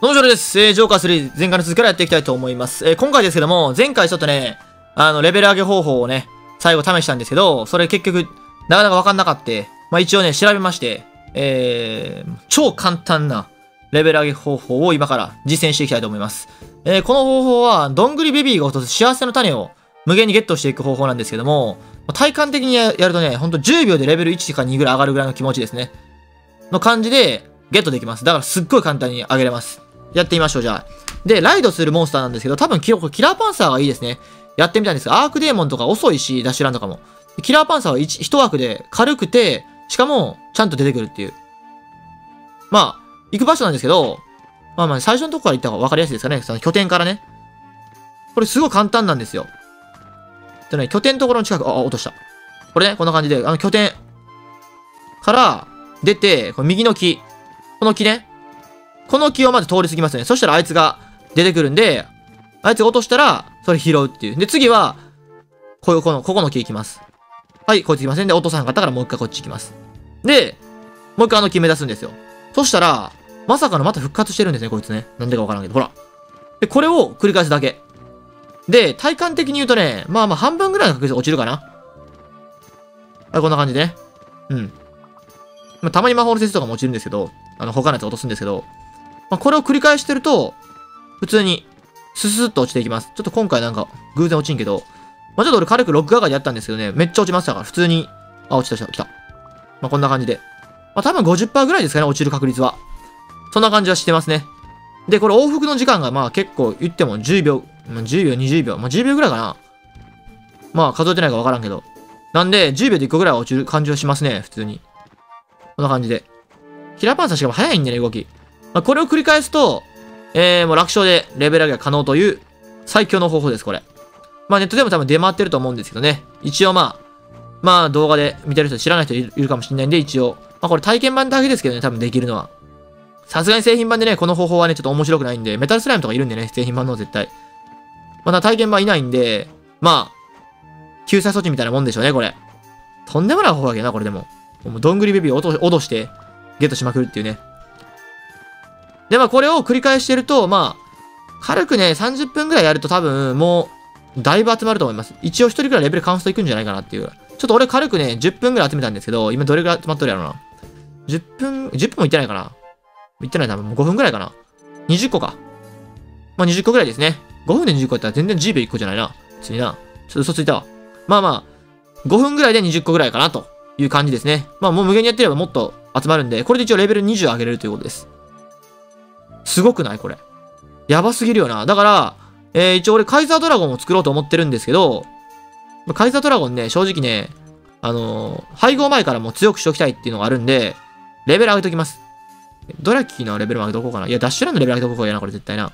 どうもジョルです。えー、ジョーカー3前回の続きからやっていきたいと思います。えー、今回ですけども、前回ちょっとね、あの、レベル上げ方法をね、最後試したんですけど、それ結局、なかなかわかんなかった。まあ一応ね、調べまして、えー、超簡単なレベル上げ方法を今から実践していきたいと思います。えー、この方法は、どんぐりベビーが落とす幸せの種を無限にゲットしていく方法なんですけども、体感的にやるとね、ほんと10秒でレベル1か2ぐらい上がるぐらいの気持ちですね。の感じで、ゲットできます。だからすっごい簡単に上げれます。やってみましょう、じゃあ。で、ライドするモンスターなんですけど、多分キラキラーパンサーがいいですね。やってみたいんですが、アークデーモンとか遅いし、ダッシュランとかも。キラーパンサーは 1, 枠で軽くて、しかも、ちゃんと出てくるっていう。まあ、行く場所なんですけど、まあまあ、最初のとこから行った方が分かりやすいですかね。その拠点からね。これすごい簡単なんですよ。でね、拠点のところの近く、あ、落とした。これね、こんな感じで、あの拠点から出て、これ右の木。この木ね。この木をまず通り過ぎますね。そしたらあいつが出てくるんで、あいつが落としたら、それ拾うっていう。で、次は、こういう、この、ここの木行きます。はい、こいつ行きませんで、落とさなかったからもう一回こっち行きます。で、もう一回あの木目指すんですよ。そしたら、まさかのまた復活してるんですね、こいつね。なんでかわからんけど、ほら。で、これを繰り返すだけ。で、体感的に言うとね、まあまあ半分ぐらいの確率落ちるかな。はい、こんな感じでね。うん。まあ、たまに魔法の説とかも落ちるんですけど、あの、他のやつ落とすんですけど、まあ、これを繰り返してると、普通に、ススッと落ちていきます。ちょっと今回なんか、偶然落ちんけど、まあ、ちょっと俺軽くロック上がりやったんですけどね、めっちゃ落ちましたから、普通に、あ、落ちた落ちた、来た。まあ、こんな感じで。まあ、多分50%ぐらいですかね、落ちる確率は。そんな感じはしてますね。で、これ往復の時間がまあ結構言っても10秒、10秒、20秒、まあ、10秒ぐらいかな。まあ数えてないかわからんけど。なんで、10秒で1個ぐらいは落ちる感じはしますね、普通に。こんな感じで。キラパンサーしかも早いんでね、動き。まあ、これを繰り返すと、えー、もう楽勝でレベル上げが可能という最強の方法です、これ。まあネットでも多分出回ってると思うんですけどね。一応まあ、まあ動画で見てる人知らない人いるかもしれないんで、一応。まあこれ体験版だけですけどね、多分できるのは。さすがに製品版でね、この方法はね、ちょっと面白くないんで、メタルスライムとかいるんでね、製品版の絶対。まだ体験版いないんで、まあ、救済措置みたいなもんでしょうね、これ。とんでもない方法だけどな、これでも。もうどんぐりベビーを脅して、ゲットしまくるっていうね。で、まあこれを繰り返してると、まあ、軽くね、30分くらいやると多分、もう、だいぶ集まると思います。一応一人くらいレベルカウンストいくんじゃないかなっていう。ちょっと俺軽くね、10分くらい集めたんですけど、今どれくらい集まっとるやろな。10分、10分もいってないかな。いってない多分もう5分くらいかな。20個か。まあ20個くらいですね。5分で20個やったら全然10秒1個じゃないな。普通にな。ちょっと嘘ついたわ。まあまあ、5分くらいで20個くらいかなという感じですね。まあもう無限にやってればもっと集まるんで、これで一応レベル20上げれるということです。すごくない？これ。やばすぎるよな。だから、えー、一応俺カイザードラゴンを作ろうと思ってるんですけど、カイザードラゴンね、正直ね、あのー、配合前からもう強くしておきたいっていうのがあるんで、レベル上げときます。ドラキーのレベルも上げとこうかな。いや、ダッシュランのレベル上げとこうかな、これ絶対な。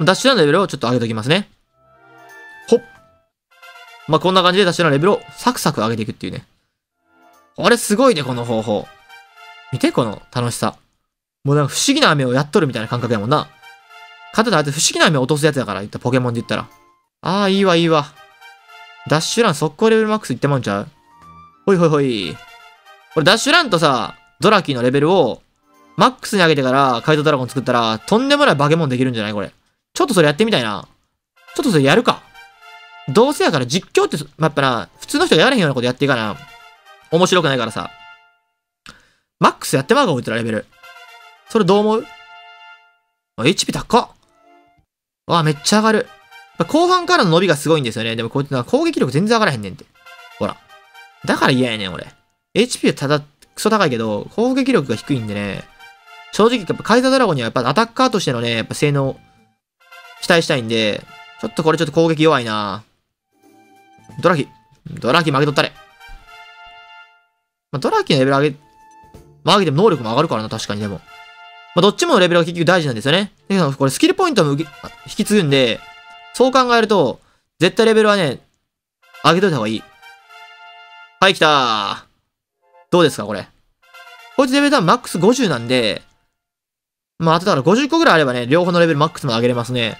ダッシュランのレベルをちょっと上げときますね。ほっ。まあ、こんな感じでダッシュランのレベルをサクサク上げていくっていうね。これすごいね、この方法。見て、この楽しさ。もうなんか不思議な飴をやっとるみたいな感覚やもんな。かといって不思議な飴を落とすやつだから、言ったポケモンで言ったら。ああ、いいわ、いいわ。ダッシュラン速攻レベルマックスいってもんちゃう？ほいほいほい。これダッシュランとさ、ドラキーのレベルをマックスに上げてからカイトドラゴン作ったらとんでもない化け物できるんじゃないこれ？ちょっとそれやってみたいな。ちょっとそれやるか。どうせやから実況って、まあ、やっぱな、普通の人がやれへんようなことやっていかな。面白くないからさ。マックスやってまうか、こいつらレベル。それどう思う？あ ?HP 高っ。わあ、めっちゃ上がる。後半からの伸びがすごいんですよね。でもこいつな攻撃力全然上がらへんねんって。ほら。だから嫌やねん、俺。HP はただ、クソ高いけど、攻撃力が低いんでね、正直、やっぱカイザードラゴンにはやっぱアタッカーとしてのね、やっぱ性能、期待したいんで、ちょっとこれちょっと攻撃弱いなドラキ、ドラキ負けとったれ。まあ、ドラキのレベル上げ、まあ上げても能力も上がるからな、確かにでも。まあ、どっちものレベルが結局大事なんですよね。でこれスキルポイントも引き継ぐんで、そう考えると、絶対レベルはね、上げといた方がいい。はい、来たー。どうですか、これ。こいつレベル多分マックス50なんで、まあ、あとだから50個ぐらいあればね、両方のレベルマックスも上げれますね。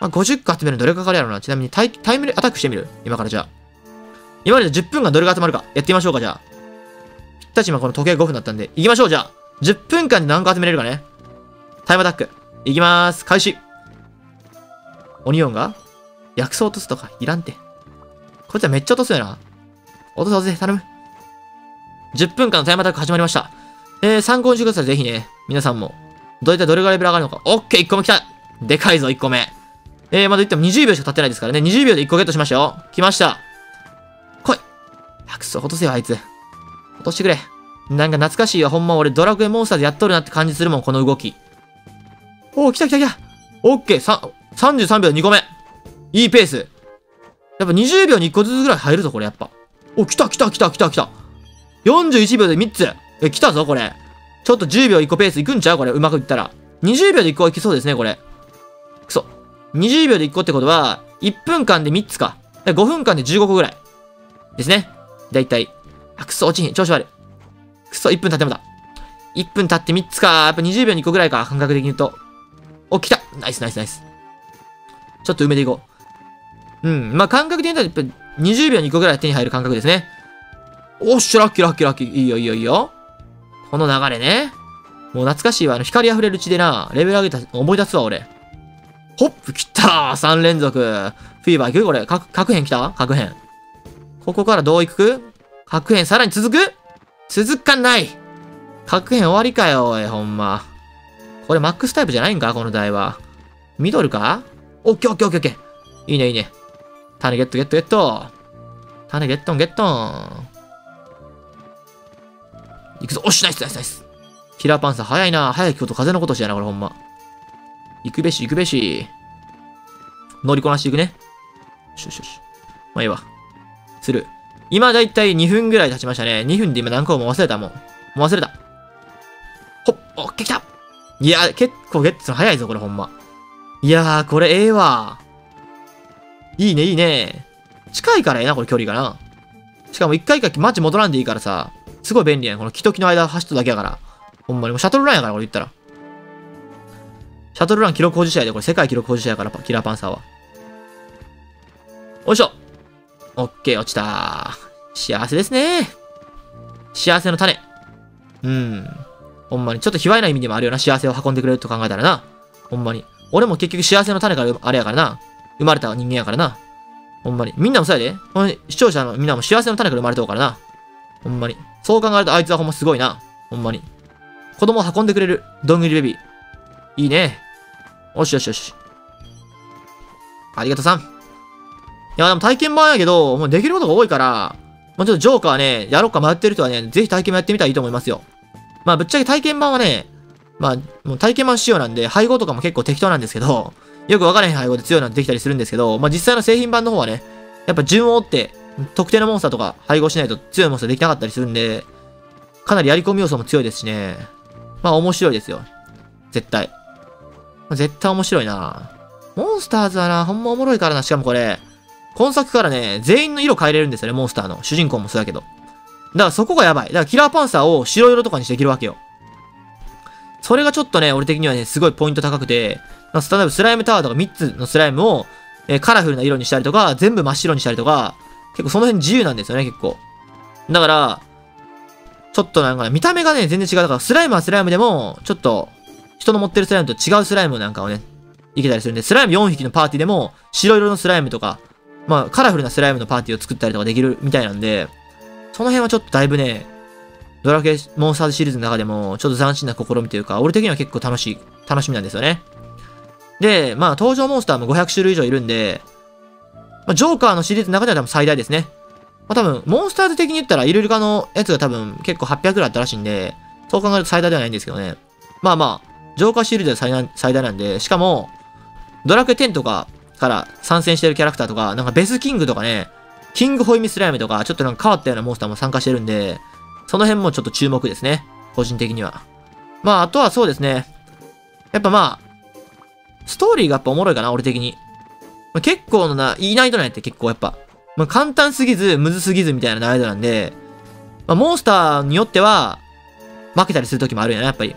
まあ、50個集めるのどれかかるやろうな。ちなみにタイタイムアタックしてみる今からじゃあ。今まで10分間どれが集まるか。やってみましょうか、じゃあ。ぴったし今この時計5分だったんで。行きましょう、じゃあ。10分間で何個集めれるかね。タイムアタック。いきまーす。開始。オニオンが薬草落とすとかいらんて。こいつはめっちゃ落とすよな。落とせ落とせ、頼む。10分間のタイムアタック始まりました。えー、参考にしてください、ぜひね。皆さんも。どういったどれぐらいレベル上がるのか。オッケー、1個目来たでかいぞ、1個目。えー、まだ言っても20秒しか経ってないですからね。20秒で1個ゲットしましたよ。来ました。来い。薬草落とせよ、あいつ。落としてくれ。なんか懐かしいわ。ほんま俺ドラクエモンスターでやっとるなって感じするもん、この動き。おー、来た来た来た。オッケー、さ、33秒で2個目。いいペース。やっぱ20秒に1個ずつぐらい入るぞ、これやっぱ。お、来た来た来た来た来た。41秒で3つ。え、来たぞ、これ。ちょっと10秒1個ペースいくんちゃう？これ、うまくいったら。20秒で1個はいきそうですね、これ。くそ。20秒で1個ってことは、1分間で3つか。5分間で15個ぐらい。ですね。だいたい。あ、くそ、落ちひん。調子悪い。くそ、1分経ってもだ。1分経って3つか。やっぱ20秒に1個ぐらいか。感覚的に言うと。お、来たナイスナイスナイス。ちょっと埋めていこう。うん。まあ、感覚で言うと、やっぱ20秒に1個ぐらい手に入る感覚ですね。おっしゃ、ラッキーラッキーラッキー。いいよいいよいいよ。この流れね。もう懐かしいわ。あの、光溢れる血でな、レベル上げた、思い出すわ、俺。ホップ来たー !3 連続。フィーバー行く？これ。核、核変来た？核変。ここからどう行く？核変さらに続く？続かない核変終わりかよ、おい、ほんま。これマックスタイプじゃないんかこの台は。ミドルか？オッケーオッケーオッケーオッケー。いいねいいね。種ゲットゲットゲット。種ゲットンゲットン。行くぞ。おし、ナイスナイスナイス。キラーパンサー早いな。早いこと風のことしやな、これほんま。行くべし、行くべし。乗りこなしていくね。よしよしよし。まあいいわ。する。今だいたい2分ぐらい経ちましたね。2分で今何個も忘れたもん。もう忘れた。ほっ、オッケー来たいや、結構ゲットするの早いぞ、これほんま。いやー、これええわ。いいね、いいね。近いからええな、これ距離がな。しかも一回一回マッチ戻らんでいいからさ。すごい便利やん。この木と木の間走っただけやから。ほんまに。もうシャトルランやから、これ言ったら。シャトルラン記録保持者やで、これ世界記録保持者やから、キラーパンサーは。おいしょ。オッケー、落ちた幸せですね。幸せの種。うん。ほんまに。ちょっと卑猥な意味でもあるよな。幸せを運んでくれると考えたらな。ほんまに。俺も結局幸せの種からあれやからな。生まれた人間やからな。ほんまに。みんなもそうやで。視聴者のみんなも幸せの種から生まれたからな。ほんまに。そう考えるとあいつはほんますごいな。ほんまに。子供を運んでくれる。どんぐりベビー。いいね。よしよしよし。ありがとうさん。いや、でも体験版やけど、もうできることが多いから、もうちょっとジョーカーね、やろうか迷ってる人はね、ぜひ体験版やってみたらいいと思いますよ。まあ、ぶっちゃけ体験版はね、まあ、もう体験版仕様なんで、配合とかも結構適当なんですけど、よくわからへん配合で強いのできたりするんですけど、まあ実際の製品版の方はね、やっぱ順を追って、特定のモンスターとか配合しないと強いモンスターできなかったりするんで、かなりやり込み要素も強いですしね。まあ面白いですよ。絶対。絶対面白いな。モンスターズはな、ほんまおもろいからな。しかもこれ、今作からね、全員の色変えれるんですよね、モンスターの。主人公もそうだけど。だからそこがやばい。だからキラーパンサーを白色とかにしてできるわけよ。それがちょっとね、俺的にはね、すごいポイント高くて、例えばスライムタワーとか3つのスライムを、えー、カラフルな色にしたりとか、全部真っ白にしたりとか、結構その辺自由なんですよね、結構。だから、ちょっとなんか、見た目がね、全然違う。だから、スライムはスライムでも、ちょっと、人の持ってるスライムと違うスライムなんかをね、いけたりするんで、スライム4匹のパーティーでも、白色のスライムとか、まあ、カラフルなスライムのパーティーを作ったりとかできるみたいなんで、その辺はちょっとだいぶね、ドラクエモンスターズシリーズの中でも、ちょっと斬新な試みというか、俺的には結構楽しい、楽しみなんですよね。で、まあ、登場モンスターも500種類以上いるんで、まあ、ジョーカーのシリーズの中では多分最大ですね。まあ、多分、モンスターズ的に言ったら、イルルカのやつが多分結構800ぐらいあったらしいんで、そう考えると最大ではないんですけどね。まあまあ、ジョーカーシリーズは最大最大なんで、しかも、ドラクエ10とかから参戦してるキャラクターとか、なんかベスキングとかね、キングホイミスライムとか、ちょっとなんか変わったようなモンスターも参加してるんで、その辺もちょっと注目ですね。個人的には。まあ、あとはそうですね。やっぱまあ、ストーリーがやっぱおもろいかな、俺的に。まあ、結構のな、いい難易度なんやって結構やっぱ。まあ、簡単すぎず、むずすぎずみたいな難易度なんで、まあ、モンスターによっては、負けたりする時もあるよね、やっぱり。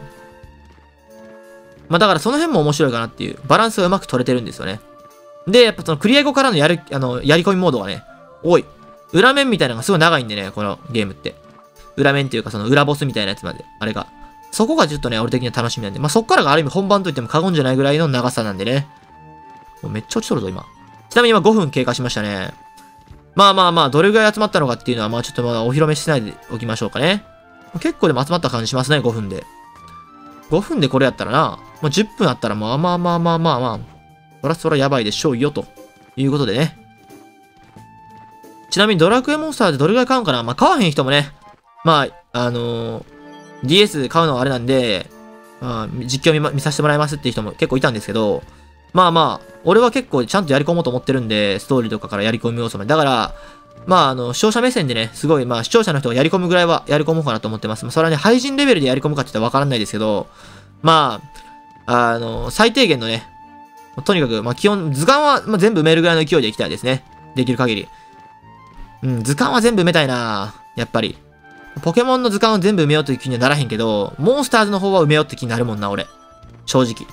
まあ、だからその辺も面白いかなっていう、バランスがうまく取れてるんですよね。で、やっぱそのクリア後からのやる、あの、やり込みモードがね、多い。裏面みたいなのがすごい長いんでね、このゲームって。裏面っていうかその裏ボスみたいなやつまで、あれが。そこがちょっとね、俺的には楽しみなんで。まあ、そっからがある意味本番と言っても過言じゃないぐらいの長さなんでね。もうめっちゃ落ちとるぞ、今。ちなみに今5分経過しましたね。まあまあまあ、どれぐらい集まったのかっていうのは、まあちょっとまだお披露目しないでおきましょうかね。結構でも集まった感じしますね、5分で。5分でこれやったらな、まあ、10分あったらまあまあまあまあまあまあ、そらそらやばいでしょうよ、ということでね。ちなみにドラクエモンスターでどれぐらい買うんかな？まあ買わへん人もね、まあ、あのー、DS で買うのはあれなんで、まあ、実況見,、ま、見させてもらいますっていう人も結構いたんですけど、まあまあ、俺は結構ちゃんとやり込もうと思ってるんで、ストーリーとかからやり込み要素まで。だから、まあ、あの、視聴者目線でね、すごい、まあ、視聴者の人がやり込むぐらいはやり込もうかなと思ってます。まあ、それはね、配信レベルでやり込むかって言ったらわからないですけど、まあ、あの、最低限のね、とにかく、まあ、基本、図鑑は、まあ、全部埋めるぐらいの勢いでいきたいですね。できる限り。うん、図鑑は全部埋めたいなやっぱり。ポケモンの図鑑を全部埋めようという気にはならへんけど、モンスターズの方は埋めようって気になるもんな、俺。正直。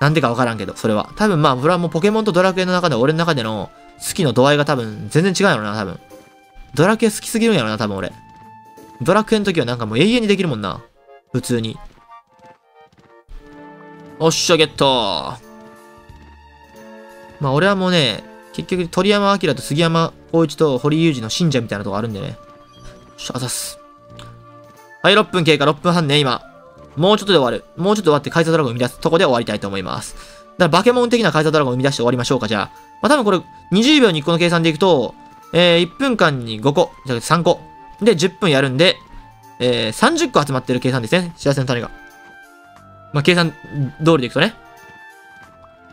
なんでかわからんけど、それは。多分まあ、これはもうポケモンとドラクエの中で俺の中での好きの度合いが多分全然違うやろな、多分。ドラクエ好きすぎるんやろな、多分俺。ドラクエの時はなんかもう永遠にできるもんな。普通に。おっしゃ、ゲットまあ俺はもうね、結局鳥山明と杉山浩一と堀裕二の信者みたいなとこあるんでね。し、あざす。はい、6分経過、6分半ね、今。もうちょっとで終わる。もうちょっと終わってカイザドラゴンを生み出すとこで終わりたいと思います。だからバケモン的なカイザドラゴンを生み出して終わりましょうか、じゃあ。まあ多分これ、20秒に1個の計算でいくと、えー、1分間に5個、じゃあ3個。で、10分やるんで、えー、30個集まってる計算ですね。幸せの種が。まあ、計算通りでいくとね。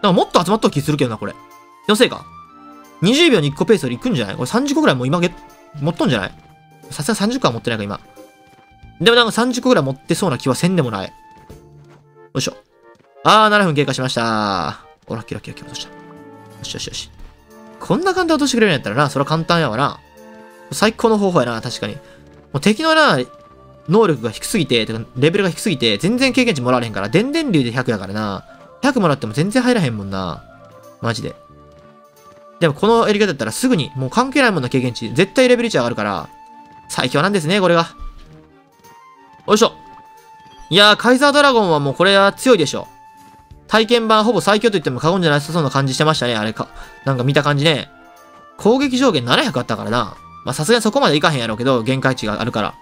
なんかもっと集まった気するけどな、これ。気のせいか。20秒に1個ペースよりいくんじゃない？これ30個ぐらいもう今げ、持っとんじゃない？さすが30個は持ってないか、今。でもなんか30個ぐらい持ってそうな気はせんでもない。よいしょ。あー、7分経過しました。お、ラッキラッキラキー落とした。よしよしよし。こんな簡単に落としてくれるんやったらな、それは簡単やわな。最高の方法やな、確かに。もう敵のな、能力が低すぎて、てかレベルが低すぎて、全然経験値もらわれへんから、電電流で100やからな。100もらっても全然入らへんもんな。マジで。でもこのやり方だったらすぐに、もう関係ないもんな経験値、絶対レベル値上がるから、最強なんですね、これが。よいしょ。いやー、カイザードラゴンはもうこれは強いでしょ。体験版ほぼ最強と言っても過言じゃなさそうな感じしてましたね、あれか。なんか見た感じね。攻撃上限700あったからな。まさすがにそこまでいかへんやろうけど、限界値があるから。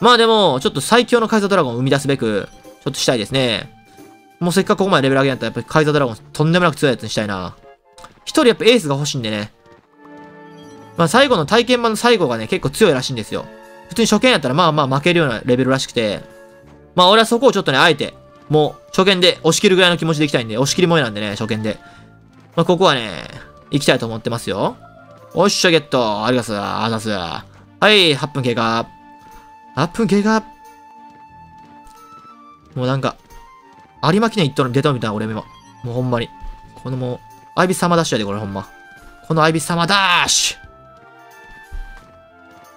まあでも、ちょっと最強のカイザードラゴンを生み出すべく、ちょっとしたいですね。もうせっかくここまでレベル上げやったら、やっぱりカイザードラゴンとんでもなく強いやつにしたいな。一人やっぱエースが欲しいんでね。まあ最後の体験版の最後がね、結構強いらしいんですよ。普通に初見やったらまあまあ負けるようなレベルらしくて。まあ俺はそこをちょっとね、あえて、もう初見で押し切るぐらいの気持ちでいきたいんで、押し切り萌えなんでね、初見で。まあここはね、行きたいと思ってますよ。おっしゃ、ゲット。ありがとうございます。はい、8分経過。8分経過。もうなんか、有馬記念行ったの出たみたいな、俺今。もうほんまに。このもう、アイビスサマダッシュやで、これほんま。このアイビスサマダッシュ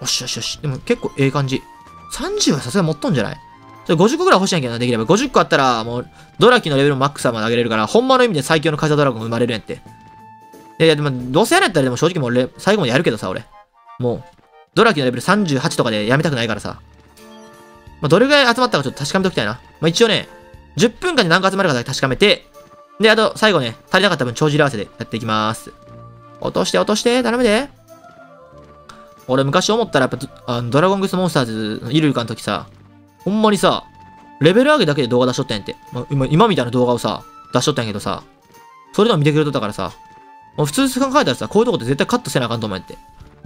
よしよしよし。でも結構ええ感じ。30はさすがに持っとんじゃない？それ50個ぐらい欲しいんやけどな、できれば。50個あったら、もう、ドラキのレベルマックスまで上げれるから、ほんまの意味で最強のカイザドラゴン生まれるやんって。いや、でも、どうせやるやったら、でも正直もう最後までやるけどさ、俺。もう、ドラキのレベル38とかでやめたくないからさ。まあ、どれぐらい集まったかちょっと確かめておきたいな。まあ、一応ね、10分間で何個集まるかだけ確かめて、で、あと、最後ね、足りなかった分、帳尻合わせでやっていきます。落として、落として、頼むで。俺、昔思ったら、やっぱ、あのドラゴングスモンスターズのイルルカの時さ、ほんまにさ、レベル上げだけで動画出しとったんやって。今、今みたいな動画をさ、出しとったんやけどさ、それでも見てくれとったからさ、もう普通考えたらさ、こういうとこって絶対カットせなあかんと思うんやって。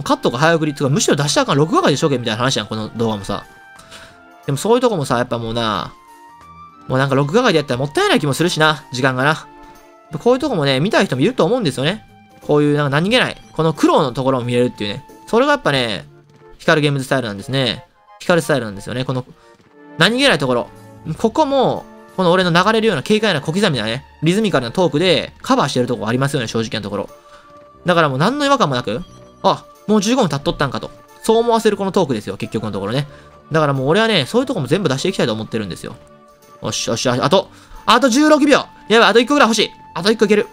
カットが早送りっていうか、むしろ出したらあかん、録画外でしょけみたいな話やん、この動画もさ。でもそういうとこもさ、やっぱもうな、もうなんか録画外でやったらもったいない気もするしな、時間がな。こういうとこもね、見たい人もいると思うんですよね。こういうなんか何気ない、この苦労のところを見れるっていうね。それがやっぱね、光るゲームズスタイルなんですね。光るスタイルなんですよね。この、何気ないところ。ここも、この俺の流れるような軽快な小刻みなね、リズミカルなトークでカバーしてるとこありますよね、正直なところ。だからもう何の違和感もなく、あ、もう15分経っとったんかと。そう思わせるこのトークですよ、結局のところね。だからもう俺はね、そういうとこも全部出していきたいと思ってるんですよ。よしよしよし、あと、あと16秒やばい、あと1個ぐらい欲しいあと1個いける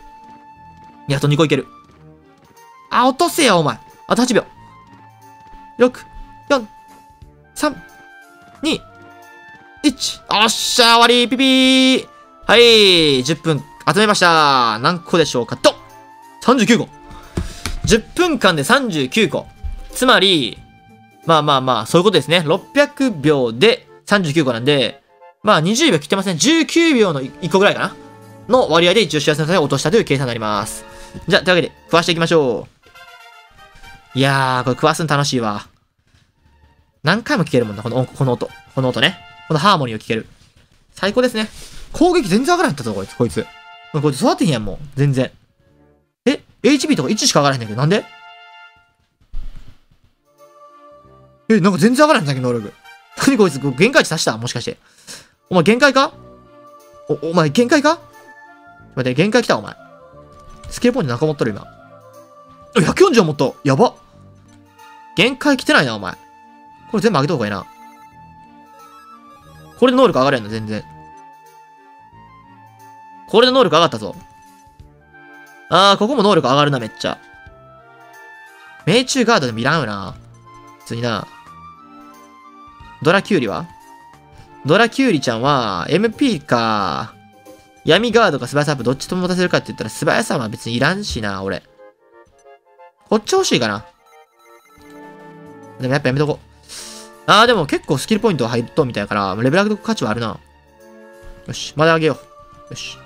いや、あと2個いける。あ、落とせよ、お前。あと8秒。6、4、3、2、1。おっしゃ、終わりピピーはい、10分集めました。何個でしょうかと !39 個 !10 分間で39個。つまり、まあまあまあ、そういうことですね。600秒で39個なんで、まあ20秒切ってません、19秒の1個ぐらいかな？の割合で一応幸せの種を落としたという計算になります。じゃあ、というわけで、食わしていきましょう。いやー、これ食わすの楽しいわ。何回も聞けるもんな、この音、この音。この音ね。このハーモニーを聞ける。最高ですね。攻撃全然上がらへんかったぞ、こいつ、こいつ。こいつ育てへんやん、もう。全然。え ?HP とか1しか上がらへんねんけど、なんで？え、なんか全然上がらへんだけど、能力。何こいつ、限界値足した？もしかして。お前限界か？お、お前限界か？待って、限界来た、お前。スケボールポイント中持っとる、今。あ140持った。やば。限界来てないな、お前。これ全部上げた方がいいな。これで能力上がるやんな、全然。これで能力上がったぞ。あー、ここも能力上がるな、めっちゃ。命中ガードでもいらんよな。普通にな。ドラキュウリは？ドラキュウリちゃんは、MP か、闇ガードか素早さアップどっちとも持たせるかって言ったら素早さは別にいらんしな、俺。こっち欲しいかな。でもやっぱやめとこう。あー、でも結構スキルポイントは入っとみたいから、レベル上げとく価値はあるな。よし、まだ上げよう。よし。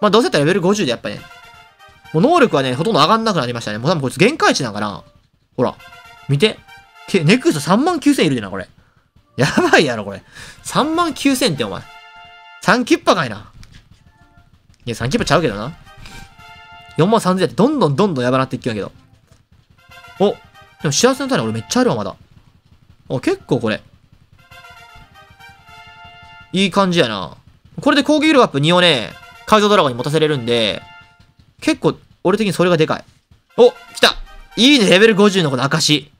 まあどうせやったらレベル50でやっぱね、もう能力はね、ほとんど上がんなくなりましたね。もう多分こいつ限界値なんかな。ほら、見て。けネクスト3万9000いるでな、これ。やばいやろ、これ。3万9000ってお前。3キュッパかいな。いや、3キュッパちゃうけどな。4万3000ってどんどんどんどんやばなっていくんやけど。おでも幸せの種俺めっちゃあるわ、まだ。お、結構これ。いい感じやな。これで攻撃力アップ2をね、改造ドラゴンに持たせれるんで、結構、俺的にそれがでかい。お来たいいね、レベル50のこの証。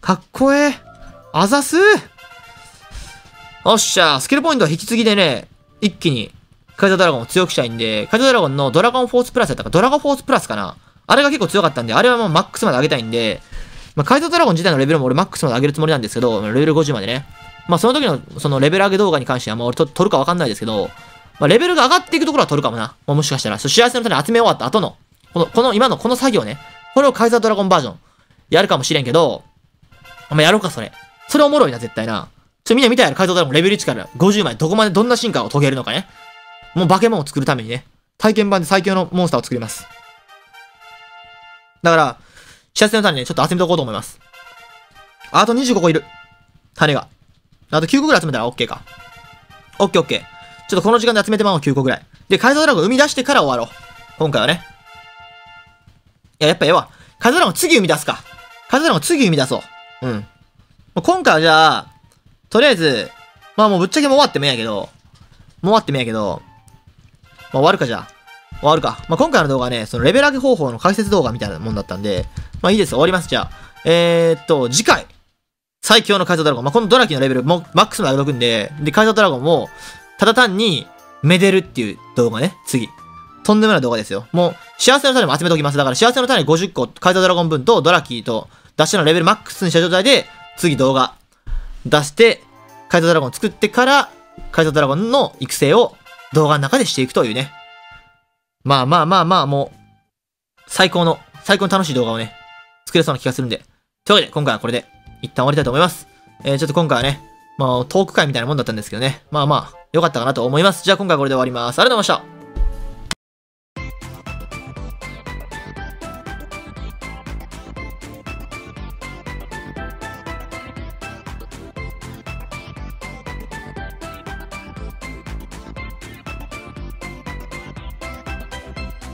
かっこええ。あざすおっしゃ、スキルポイントは引き継ぎでね、一気に、カイザードラゴンを強くしたいんで、カイザードラゴンのドラゴンフォースプラスやったか、ドラゴンフォースプラスかなあれが結構強かったんで、あれはもうマックスまで上げたいんで、まあ、カイザードラゴン自体のレベルも俺マックスまで上げるつもりなんですけど、レベル50までね。まあ、その時の、そのレベル上げ動画に関しては、もう俺と撮るかわかんないですけど、まあ、レベルが上がっていくところは撮るかもな。まあ、もしかしたら、そ幸せの種集め終わった後の、この、この、今のこの作業ね。これをカイザードラゴンバージョン、やるかもしれんけど、まあ、やろうか、それ。それおもろいな、絶対な。ちょ、みんな見たやろ、カイザードラゴンレベル1から50までどこまでどんな進化を遂げるのかね。もう化け物を作るためにね、体験版で最強のモンスターを作ります。だから、幸せの種ね、ちょっと集めとこうと思います。あと25個いる。種が。あと9個ぐらい集めたら OK か。OK、OK。ちょっとこの時間で集めてまおう、9個ぐらい。で、カイザードラゴン生み出してから終わろう。今回はね。いや、やっぱええわ。カイザードラゴン次生み出すか。カイザードラゴン次生み出そう。うん。今回はじゃあ、とりあえず、まあもうぶっちゃけもう終わってもいいやけど、もう終わってもいいやけど、まあ終わるかじゃあ。終わるか。まあ今回の動画はね、そのレベル上げ方法の解説動画みたいなもんだったんで、まあいいです。終わります。じゃあ。えー、っと、次回。最強のカイザードラゴン。まあ、このドラキのレベルもマックスまで上げとくんで、で、カイザードラゴンも、ただ単に、めでるっていう動画ね。次。とんでもない動画ですよ。もう、幸せの種も集めておきます。だから、幸せの種50個、カイザードラゴン分とドラキーと、ダッシュのレベルマックスにした状態で、次動画出して、カイザードラゴンを作ってから、カイザードラゴンの育成を動画の中でしていくというね。まあまあまあまあ、もう、最高の、最高に楽しい動画をね、作れそうな気がするんで。というわけで、今回はこれで、一旦終わりたいと思います。えー、ちょっと今回はね、まあ、トーク会みたいなもんだったんですけどね。まあまあ、良かったかなと思います。じゃあ今回はこれで終わります。ありがとうございました。